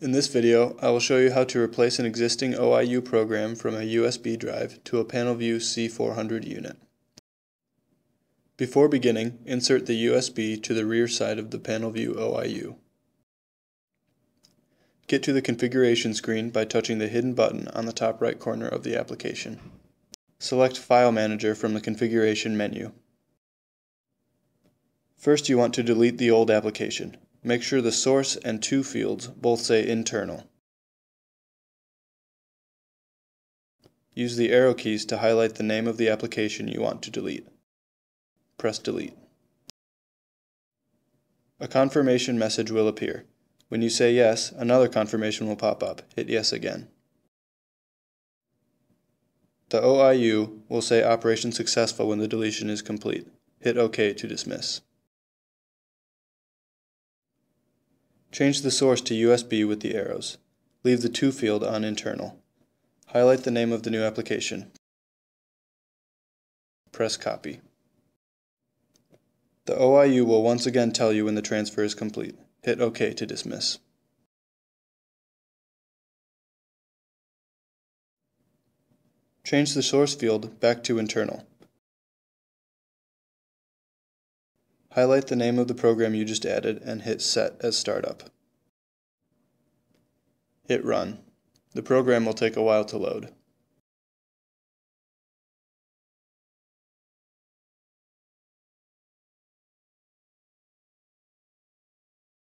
In this video, I will show you how to replace an existing OIU program from a USB drive to a PanelView C400 unit. Before beginning, insert the USB to the rear side of the PanelView OIU. Get to the configuration screen by touching the hidden button on the top right corner of the application. Select File Manager from the configuration menu. First you want to delete the old application. Make sure the source and to fields both say internal. Use the arrow keys to highlight the name of the application you want to delete. Press delete. A confirmation message will appear. When you say yes, another confirmation will pop up. Hit yes again. The OIU will say operation successful when the deletion is complete. Hit OK to dismiss. Change the source to USB with the arrows. Leave the To field on internal. Highlight the name of the new application. Press copy. The OIU will once again tell you when the transfer is complete. Hit OK to dismiss. Change the source field back to internal. Highlight the name of the program you just added and hit Set as Startup. Hit Run. The program will take a while to load.